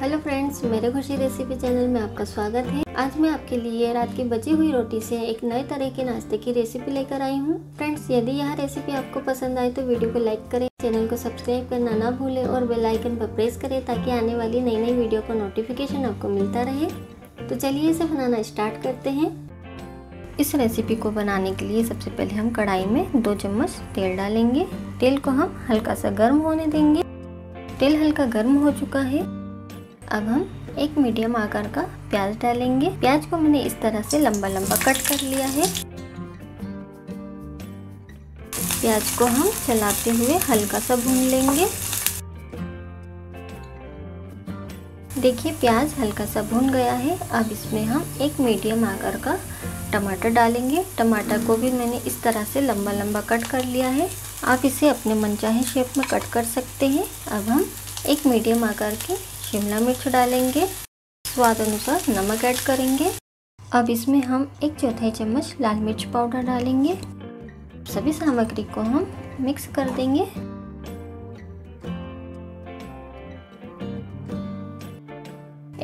Hello friends, मेरे खुशी recipe channel में आपका स्वागत है। आज मैं आपके लिए रात की बची हुई रोटी से एक नए तरह के नाश्ते की रेसिपी लेकर आई हूँ। फ्रेंड्स, यदि यह रेसिपी आपको पसंद आए तो वीडियो को लाइक करें, चैनल को सब्सक्राइब करना ना भूलें और बेल आइकन पर प्रेस करें ताकि आने वाली नई नई वीडियो का नोटिफिकेशन आपको मिलता रहे। तो चलिए इसे बनाना स्टार्ट करते हैं। इस रेसिपी को बनाने के लिए सबसे पहले हम कढ़ाई में दो चम्मच तेल डालेंगे। तेल को हम हल्का सा गर्म होने देंगे। तेल हल्का गर्म हो चुका है। अब हम एक मीडियम आकार का प्याज डालेंगे। प्याज को मैंने इस तरह से लंबा लंबा कट कर लिया है। प्याज को हम चलाते हुए हल्का सा भून लेंगे। देखिए, प्याज हल्का सा भून गया है। अब इसमें हम एक मीडियम आकार का टमाटर डालेंगे। टमाटर को भी मैंने इस तरह से लंबा लंबा कट कर लिया है। आप इसे अपने मनचाहे शेप में कट कर सकते हैं। अब हम एक मीडियम आकार की शिमला मिर्च डालेंगे। स्वाद अनुसार नमक ऐड करेंगे। अब इसमें हम एक चौथाई चम्मच लाल मिर्च पाउडर डालेंगे। सभी सामग्री को हम मिक्स कर देंगे।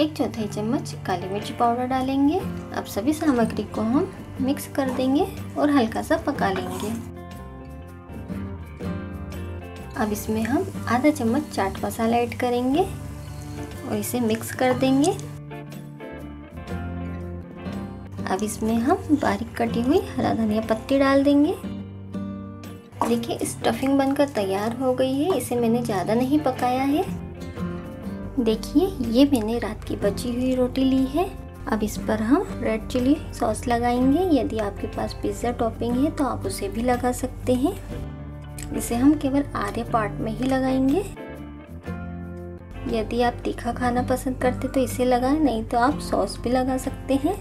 एक चौथाई चम्मच काली मिर्च पाउडर डालेंगे। अब सभी सामग्री को हम मिक्स कर देंगे और हल्का सा पका लेंगे। अब इसमें हम आधा चम्मच चाट मसाला ऐड करेंगे। और इसे मिक्स कर देंगे। अब इसमें हम बारीक कटी हुई हरा धनिया पत्ती डाल देंगे। देखिए स्टफिंग बनकर तैयार हो गई है। इसे मैंने ज़्यादा नहीं पकाया है। देखिए, ये मैंने रात की बची हुई रोटी ली है। अब इस पर हम रेड चिली सॉस लगाएँगे। यदि आपके पास पिज़्ज़ा टॉपिंग है तो आप उसे भी लगा सकते हैं। इसे हम केवल आधे पार्ट में ही लगाएँगे। यदि आप तीखा खाना पसंद करते तो इसे लगाएँ, नहीं तो आप सॉस भी लगा सकते हैं।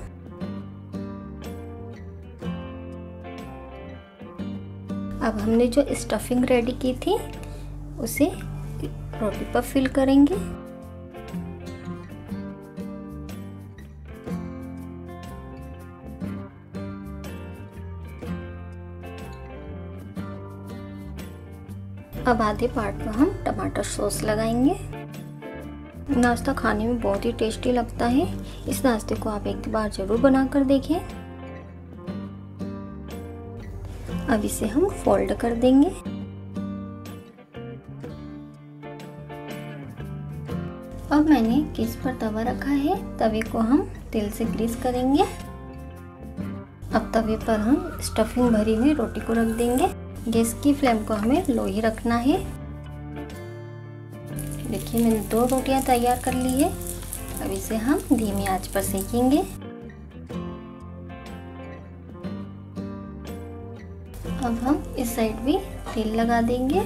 अब हमने जो स्टफिंग रेडी की थी, उसे रोटी पर फिल करेंगे। अब आधे पार्ट में हम टमाटर सॉस लगाएँगे। नाश्ता खाने में बहुत ही टेस्टी लगता है। इस नाश्ते को आप एक बार ज़रूर बनाकर देखें। अब इसे हम फोल्ड कर देंगे। अब मैंने किस पर तवा रखा है, तवे को हम तेल से ग्रीस करेंगे। अब तवे पर हम स्टफिंग भरी हुई रोटी को रख देंगे। गैस की फ्लेम को हमें लो ही रखना है। देखिए, मैंने दो रोटियाँ तैयार कर ली है। अब इसे हम धीमी आँच पर सेकेंगे। अब हम इस साइड भी तेल लगा देंगे।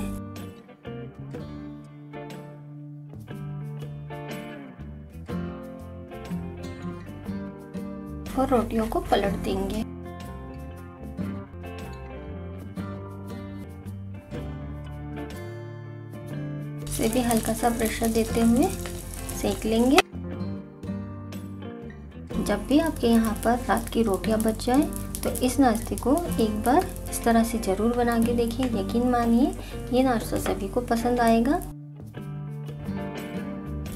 और रोटियों को पलट देंगे। इसे भी हल्का सा प्रेशर देते हुए सेक लेंगे। जब भी आपके यहाँ पर रात की रोटियाँ बच जाए तो इस नाश्ते को एक बार इस तरह से ज़रूर बना के देखिए। यकीन मानिए, ये नाश्ता सभी को पसंद आएगा।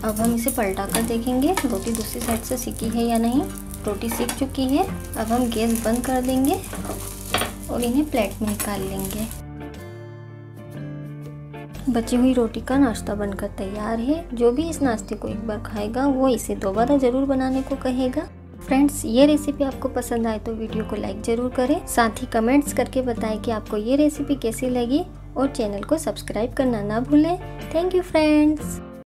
अब हम इसे पलटा कर देखेंगे रोटी दूसरी साइड से सीखी है या नहीं। रोटी सीख चुकी है, अब हम गैस बंद कर देंगे और इन्हें प्लेट में निकाल लेंगे। बची हुई रोटी का नाश्ता बनकर तैयार है। जो भी इस नाश्ते को एक बार खाएगा, वो इसे दोबारा ज़रूर बनाने को कहेगा। फ्रेंड्स, ये रेसिपी आपको पसंद आए तो वीडियो को लाइक ज़रूर करें। साथ ही कमेंट्स करके बताएँ कि आपको ये रेसिपी कैसी लगी और चैनल को सब्सक्राइब करना ना भूलें। Thank you, friends.